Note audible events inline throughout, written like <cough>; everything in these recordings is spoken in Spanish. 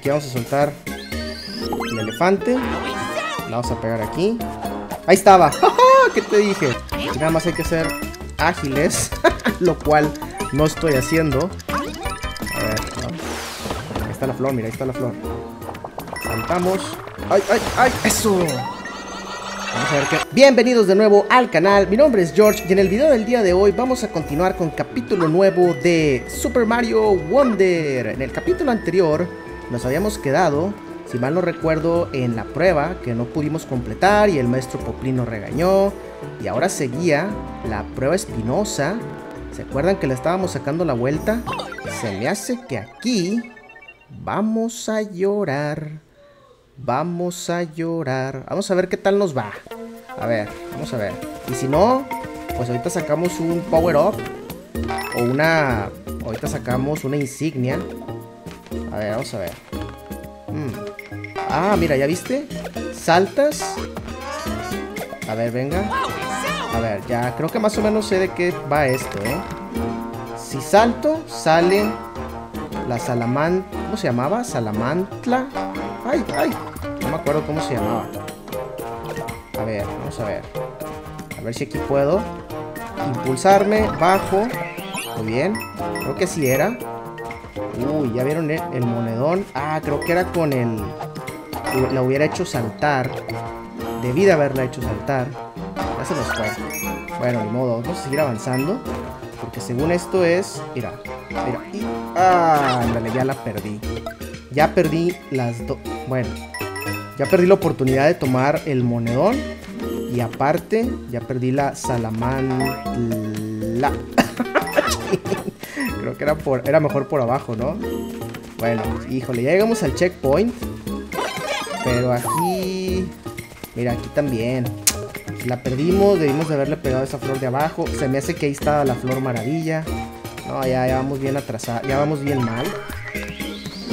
Aquí vamos a soltar el elefante. La vamos a pegar aquí. Ahí estaba. <laughs> ¿Qué te dije? Nada más hay que ser ágiles. <laughs> lo cual no estoy haciendo. A ver, ¿no? Ahí está la flor, mira, ahí está la flor. Saltamos. ¡Ay, ay, ay! ¡Eso! Vamos a ver qué... Bienvenidos de nuevo al canal, mi nombre es George y en el video del día de hoy vamos a continuar con capítulo nuevo de Super Mario Wonder. En el capítulo anterior nos habíamos quedado, si mal no recuerdo, en la prueba que no pudimos completar y el maestro Poplin nos regañó. Y ahora seguía la prueba espinosa. ¿Se acuerdan que le estábamos sacando la vuelta? Se me hace que aquí vamos a llorar. Vamos a llorar. Vamos a ver qué tal nos va. A ver, vamos a ver. Y si no, pues ahorita sacamos un power up. O una... Ahorita sacamos una insignia. A ver, vamos a ver. Hmm. Ah, mira, ¿ya viste? Saltas. A ver, venga. A ver, ya creo que más o menos sé de qué va esto, ¿eh? Si salto, sale la salamán... ¿Cómo se llamaba? Salamantla. ¡Ay, ay! No me acuerdo cómo se llamaba. A ver, vamos a ver. A ver si aquí puedo impulsarme, bajo. Muy bien. Creo que sí era. Uy, ¿ya vieron el, monedón? Ah, creo que era con el... La hubiera hecho saltar. Debí de haberla hecho saltar. Ya se nos fue. Bueno, ni modo. Vamos a seguir avanzando. Porque según esto es... Mira, mira. Y... Ah, ándale, ya la perdí. Ya perdí las dos... Bueno. Ya perdí la oportunidad de tomar el monedón. Y aparte, ya perdí la salamantla. <laughs> Que era, por, mejor por abajo, ¿no? Bueno, híjole, ya llegamos al checkpoint. Pero aquí... Mira, aquí también. La perdimos, debimos de haberle pegado esa flor de abajo. Se me hace que ahí estaba la flor maravilla. No, ya, ya vamos bien atrasados. Ya vamos bien mal.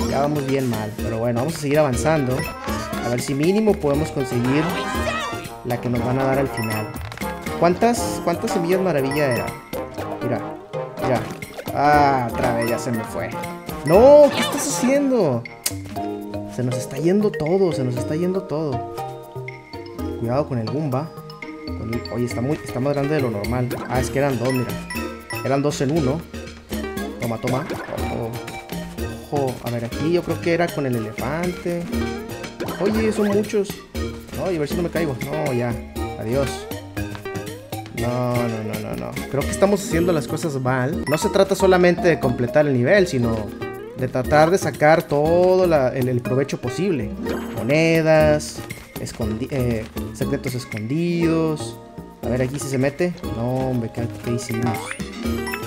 Ya vamos bien mal. Pero bueno, vamos a seguir avanzando. A ver si mínimo podemos conseguir la que nos van a dar al final. ¿Cuántas, cuántas semillas maravilla era? Mira, mira. Ah, otra vez ya se me fue. No, ¿qué estás haciendo? Se nos está yendo todo, se nos está yendo todo. Cuidado con el Goomba. Oye, está, muy, está más grande de lo normal. Ah, es que eran dos, mira. Eran dos en uno. Toma, toma. Ojo. Ojo. A ver, aquí yo creo que era con el elefante. Oye, son muchos. Oye, a ver si no me caigo. No, ya. Adiós. No, no, no, no, no. Creo que estamos haciendo las cosas mal. No se trata solamente de completar el nivel, sino de tratar de sacar todo el, provecho posible. Monedas, escondi eh, secretos escondidos. A ver, aquí si se mete. No, hombre, ¿qué, qué hicimos?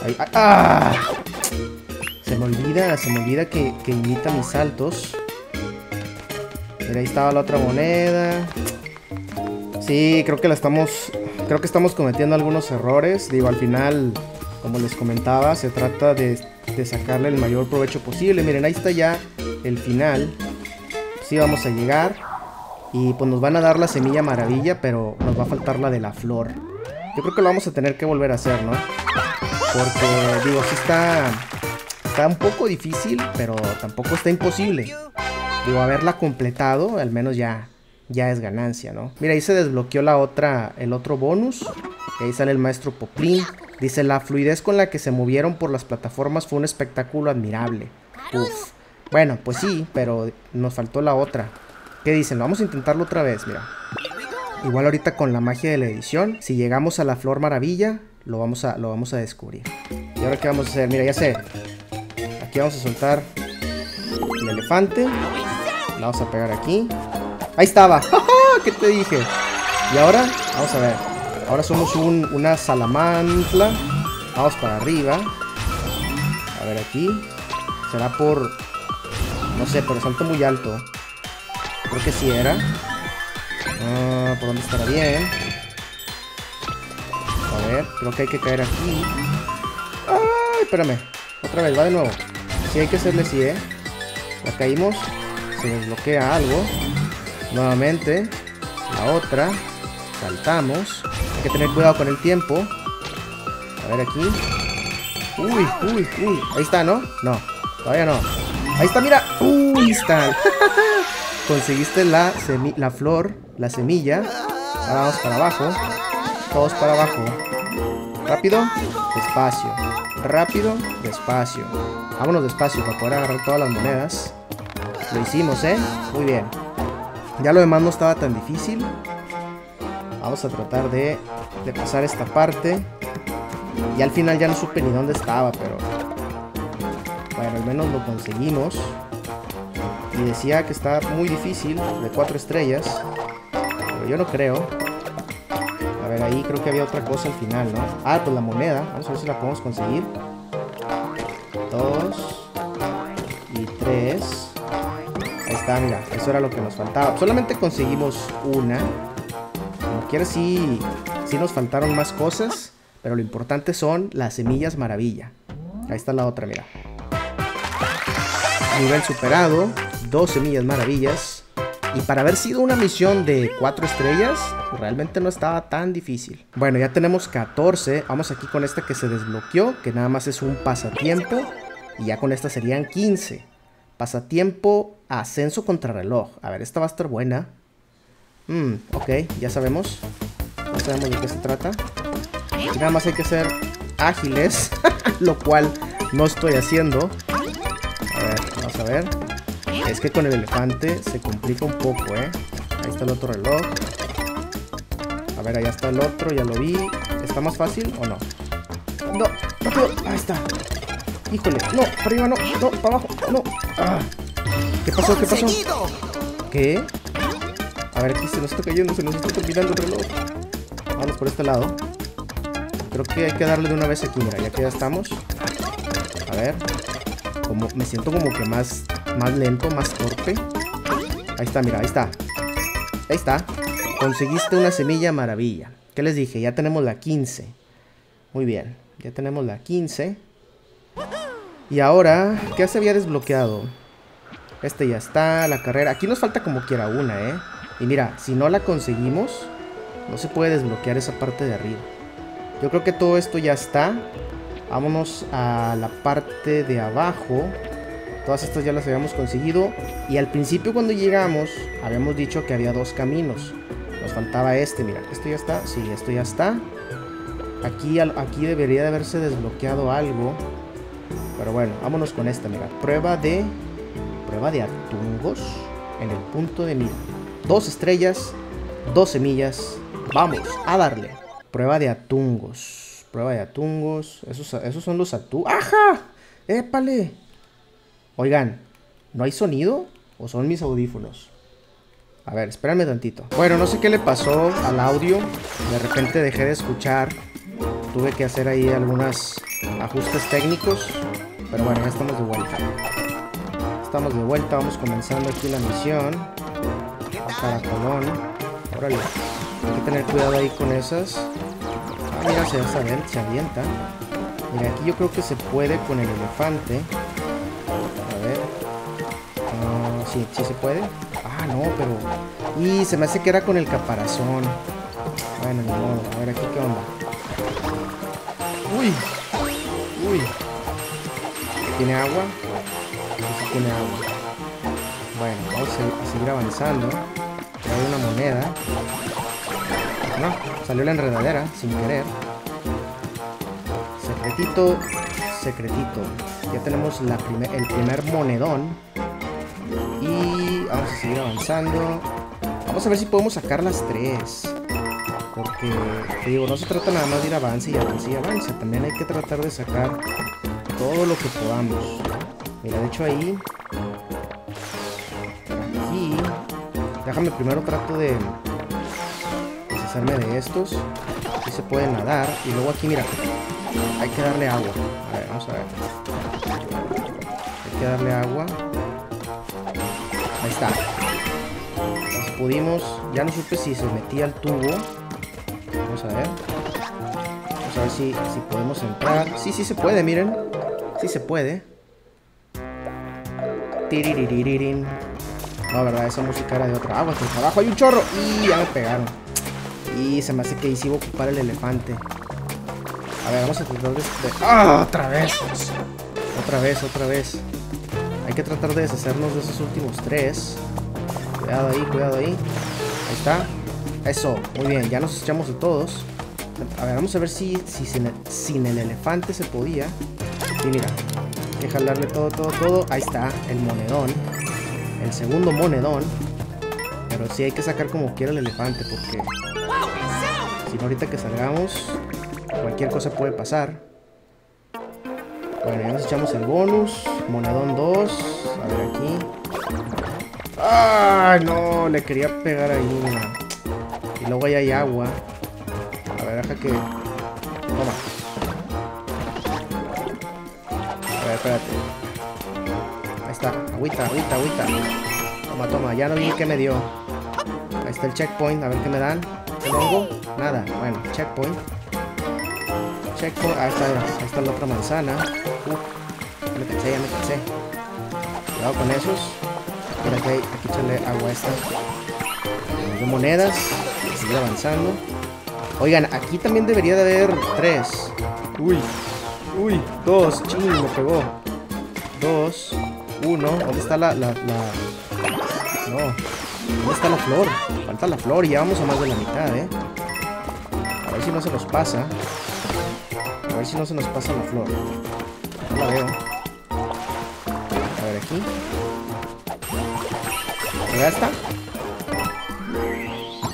Ahí, ¡Ah! Se me olvida, se me olvida que, que imita mis saltos. Mira, ahí estaba la otra moneda. Sí, creo que la estamos... Creo que estamos cometiendo algunos errores. Digo, al final, como les comentaba, se trata de, de sacarle el mayor provecho posible. Miren, ahí está ya el final. Sí, vamos a llegar. Y pues nos van a dar la semilla maravilla, pero nos va a faltar la de la flor. Yo creo que lo vamos a tener que volver a hacer, ¿no? Porque, digo, sí está... Está un poco difícil, pero tampoco está imposible. Digo, haberla completado, al menos ya, ya es ganancia, ¿no? Mira, ahí se desbloqueó la otra, el otro bonus. Ahí sale el maestro Poplin. Dice, la fluidez con la que se movieron por las plataformas fue un espectáculo admirable. Uf. Bueno, pues sí, pero nos faltó la otra. ¿Qué dicen? Vamos a intentarlo otra vez, mira. Igual ahorita con la magia de la edición, si llegamos a la flor maravilla, lo vamos a, lo vamos a descubrir. ¿Y ahora qué vamos a hacer? Mira, ya sé. Aquí vamos a soltar el elefante. La vamos a pegar aquí. Ahí estaba. <laughs> ¿Qué te dije? Y ahora, vamos a ver. Ahora somos un, una salamantla. Vamos para arriba. A ver aquí. Será por... No sé, pero salto muy alto. Creo que sí era. Ah, ¿Por dónde estará bien? A ver, creo que hay que caer aquí. ¡Ay! Espérame. Otra vez, va de nuevo. Sí, hay que hacerle así, ¿eh? La caímos. Se desbloquea algo. Nuevamente. La otra. Saltamos. Hay que tener cuidado con el tiempo. A ver aquí. Uy, uy, uy. Ahí está, ¿no? No. Todavía no. Ahí está, mira. Uy, cristal. <laughs> Conseguiste la, la flor, la semilla. Ahora vamos para abajo. Todos para abajo. Rápido, despacio. Rápido, despacio. Vámonos despacio para poder agarrar todas las monedas. Lo hicimos, ¿eh? Muy bien. Ya lo demás no estaba tan difícil. Vamos a tratar de, de pasar esta parte. Y al final ya no supe ni dónde estaba, pero... Bueno, al menos lo conseguimos. Y decía que está muy difícil, de cuatro estrellas. Pero yo no creo. A ver, ahí creo que había otra cosa al final, ¿no? Ah, pues la moneda. Vamos a ver si la podemos conseguir. Dos. Está, mira. Eso era lo que nos faltaba. Solamente conseguimos una. Como quiera, sí nos faltaron más cosas. Pero lo importante son las semillas maravilla. Ahí está la otra, mira. Nivel superado. Dos semillas maravillas. Y para haber sido una misión de cuatro estrellas, realmente no estaba tan difícil. Bueno, ya tenemos 14. Vamos aquí con esta que se desbloqueó, que nada más es un pasatiempo. Y ya con esta serían 15. Pasatiempo, ascenso contra reloj. A ver, esta va a estar buena. Hmm, ok, ya sabemos. Ya sabemos de qué se trata. Nada más hay que ser ágiles, <laughs> lo cual no estoy haciendo. A ver, vamos a ver. Es que con el elefante se complica un poco, ¿eh? Ahí está el otro reloj. A ver, allá está el otro, ya lo vi. ¿Está más fácil o no? No, rápido. Ahí está. Híjole, no, para arriba no, no, para abajo, no. Ah. ¿Qué pasó? ¿Qué pasó? ¿Qué? A ver, aquí se nos está cayendo, se nos está terminando el reloj. Vamos por este lado. Creo que hay que darle de una vez aquí, mira, ya que ya estamos. A ver. Como, me siento como que más, más lento, más torpe. Ahí está, mira, ahí está. Ahí está. Conseguiste una semilla maravilla. ¿Qué les dije? Ya tenemos la 15. Muy bien. Ya tenemos la 15. Y ahora, ¿qué se había desbloqueado? Este ya está, la carrera. Aquí nos falta como quiera una, ¿eh? Y mira, si no la conseguimos, no se puede desbloquear esa parte de arriba. Yo creo que todo esto ya está. Vámonos a la parte de abajo. Todas estas ya las habíamos conseguido. Y al principio cuando llegamos, habíamos dicho que había dos caminos. Nos faltaba este, mira. Esto ya está. Sí, esto ya está. Aquí, aquí debería de haberse desbloqueado algo. Pero bueno, vámonos con esta, mira. Prueba de... Prueba de atungos en el punto de mira. Dos estrellas, dos semillas. Vamos a darle. Prueba de atungos. Prueba de atungos. Esos, esos son los atungos. ¡Ajá! ¡Épale! Oigan, ¿no hay sonido? ¿O son mis audífonos? A ver, espérame tantito. Bueno, no sé qué le pasó al audio. De repente dejé de escuchar. Tuve que hacer ahí algunos ajustes técnicos. Pero bueno, ya estamos de vuelta. Estamos de vuelta, vamos comenzando aquí la misión. Caracolón. Órale. Hay que tener cuidado ahí con esas. Ah, mira, se, se avienta. Mira, aquí yo creo que se puede con el elefante. A ver. Uh, sí, sí se puede. Ah, no, pero... Y se me hace que era con el caparazón. Bueno, ni modo. A ver, aquí qué onda. Uy. Uy. ¿Tiene agua? Sí, tiene agua. Bueno, vamos a seguir avanzando. Hay una moneda. No, salió la enredadera sin querer. Secretito, secretito. Ya tenemos el primer monedón. Y vamos a seguir avanzando. Vamos a ver si podemos sacar las tres. Porque, te digo, no se trata nada más de ir avance y avance y avance. También hay que tratar de sacar todo lo que podamos. Mira, de hecho ahí... Aquí... Déjame primero trato de deshacerme de estos. Aquí se puede nadar. Y luego aquí, mira, hay que darle agua. A ver, vamos a ver. Hay que darle agua. Ahí está. Así pudimos. Ya no supe si se metía el tubo. Vamos a ver. Vamos a ver si, si podemos entrar. Sí, sí se puede, miren. Sí se puede. No, verdad, esa música era de otra. Agua, hasta abajo hay un chorro. Y ya me pegaron. Y se me hace que ahí ocupar el elefante. A ver, vamos a tratar de... ¡Ah! ¡Otra vez! Otra vez, otra vez. Hay que tratar de deshacernos de esos últimos tres. Cuidado ahí, cuidado ahí. Ahí está. Eso, muy bien, ya nos echamos de todos. A ver, vamos a ver si, si sin el elefante se podía. Y mira, hay que jalarle todo, todo, todo. Ahí está, el monedón. El segundo monedón. Pero sí hay que sacar como quiera el elefante porque... Si no, ahorita que salgamos, cualquier cosa puede pasar. Bueno, ya nos echamos el bonus. Monedón 2. A ver aquí. ¡Ay, no! Le quería pegar ahí, mira. Y luego ahí hay agua. A ver, deja que... Toma. Espérate. Ahí está. Agüita, agüita, agüita. Toma, toma. Ya no vi qué me dio. Ahí está el checkpoint. A ver qué me dan. Nada. Bueno, checkpoint. Checkpoint. Ahí está, ahí está la otra manzana. Uf. Ya me cansé, ya me cansé. Cuidado con esos. Mira aquí, echarle agua a esta. Monedas. Seguir avanzando. Oigan, aquí también debería de haber tres. Uy. Uy, dos. Ching, me pegó. Dos. Uno. ¿Dónde está la, la. No. ¿Dónde está la flor? Falta la flor y ya vamos a más de la mitad, ¿eh? A ver si no se nos pasa. A ver si no se nos pasa la flor. No la veo. A ver aquí. ¿Ya está?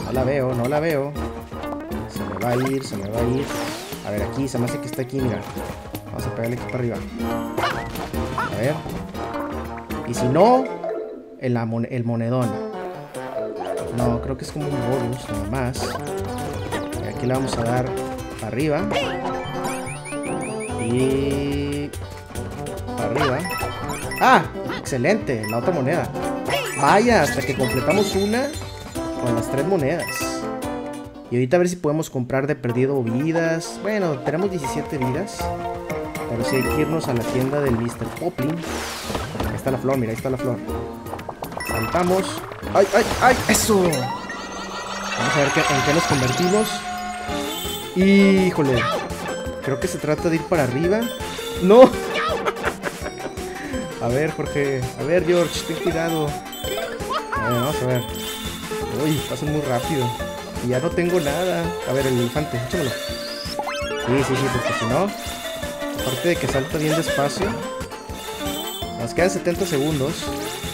No la veo, no la veo. Se me va a ir, se me va a ir. A ver, aquí, se me hace que está aquí, mira. Pegarle aquí para arriba. A ver. Y si no, el, el monedón. No, creo que es como un bonus, nada más. Aquí le vamos a dar para arriba. Y... Para arriba. ¡Ah! Excelente, la otra moneda. Vaya, hasta que completamos una con las tres monedas. Y ahorita a ver si podemos comprar de perdido vidas. Bueno, tenemos 17 vidas. Hay que irnos a la tienda del Mr. Poplin. Ahí está la flor, mira, ahí está la flor. Saltamos. ¡Ay, ay, ay! ¡Eso! Vamos a ver qué, en qué nos convertimos. Híjole. Creo que se trata de ir para arriba. ¡No! <laughs> A ver, Jorge. A ver, George, ten cuidado. Vamos a ver. Uy, pasa muy rápido. Y ya no tengo nada. A ver, el elefante, échamelo. Sí, sí, sí, porque si no... Aparte de que salta bien despacio. Nos quedan 70 segundos.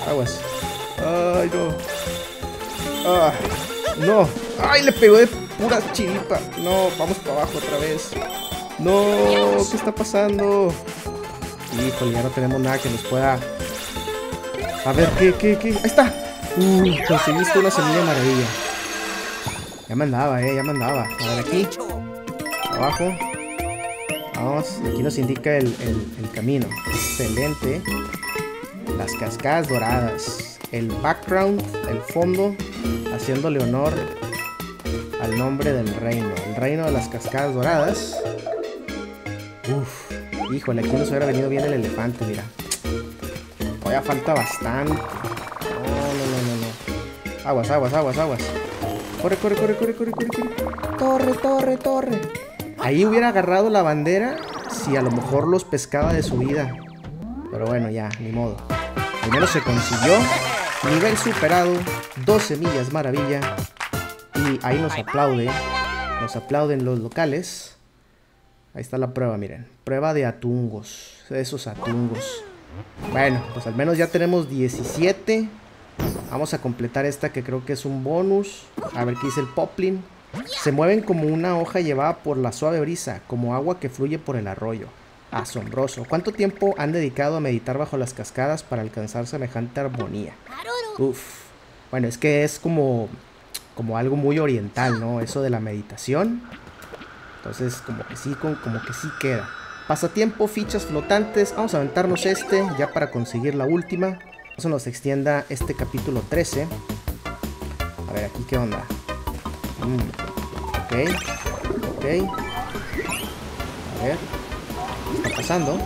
Aguas. Ay, no. No. Ay, le pegó de pura chilipa. No, vamos para abajo otra vez. No, ¿qué está pasando? Híjole, ya no tenemos nada que nos pueda... A ver, ¿qué, qué, qué? Ahí está. Uh, conseguiste una semilla maravilla. Ya me andaba, eh, ya me andaba. A ver, aquí. Abajo. Vamos, aquí nos indica el, el, el camino. Excelente. Las cascadas doradas. El background, el fondo, haciéndole honor al nombre del reino. El reino de las cascadas doradas. Uf, híjole, aquí nos hubiera venido bien el elefante, mira. Todavía falta bastante. No, no, no, no, no. Aguas, aguas, aguas, aguas. Corre, corre, corre, corre, corre, corre, corre. Torre, torre, torre. Ahí hubiera agarrado la bandera si a lo mejor los pescaba de su vida. Pero bueno, ya, ni modo. Primero se consiguió. Nivel superado. 12 millas maravilla. Y ahí nos aplaude. Nos aplauden los locales. Ahí está la prueba, miren. Prueba de atungos. Esos atungos. Bueno, pues al menos ya tenemos 17. Vamos a completar esta que creo que es un bonus. A ver qué dice el poplin. Se mueven como una hoja llevada por la suave brisa, como agua que fluye por el arroyo. Asombroso. ¿Cuánto tiempo han dedicado a meditar bajo las cascadas para alcanzar semejante armonía? Uf. Bueno, es que es como, como algo muy oriental, ¿no? Eso de la meditación. Entonces, como que sí, como que sí queda. Pasatiempo, fichas flotantes. Vamos a aventarnos este ya para conseguir la última. Eso nos extienda este capítulo 13. A ver, aquí qué onda. Mm, ok, ok. A ver, ¿qué está pasando?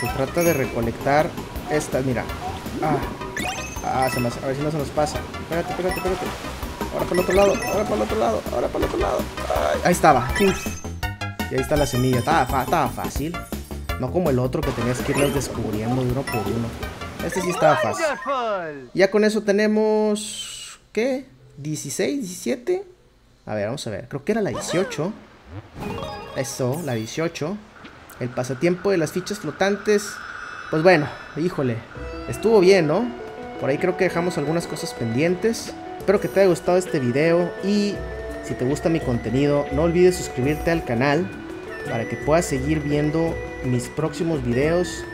Se trata de recolectar estas, mira. Ah, ah se nos, a ver si no se nos pasa. Espérate, espérate, espérate. Ahora por el otro lado, ahora por el otro lado, ahora por el otro lado. Ay, ahí estaba. Uf. Y ahí está la semilla. Estaba, estaba fácil. No como el otro que tenías que irlas descubriendo de uno por uno. Este sí estaba fácil. Ya con eso tenemos... ¿Qué? ¿16? ¿17? A ver, vamos a ver. Creo que era la 18. Eso, la 18. El pasatiempo de las fichas flotantes. Pues bueno, híjole. Estuvo bien, ¿no? Por ahí creo que dejamos algunas cosas pendientes. Espero que te haya gustado este video y si te gusta mi contenido, no olvides suscribirte al canal para que puedas seguir viendo mis próximos videos.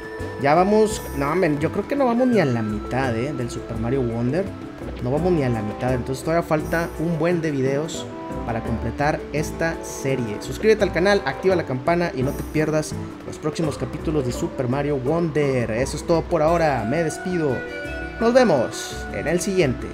Ya vamos, no, yo creo que no vamos ni a la mitad ¿eh? del Super Mario Wonder. No vamos ni a la mitad, entonces todavía falta un buen de videos para completar esta serie. Suscríbete al canal, activa la campana y no te pierdas los próximos capítulos de Super Mario Wonder. Eso es todo por ahora, me despido. Nos vemos en el siguiente.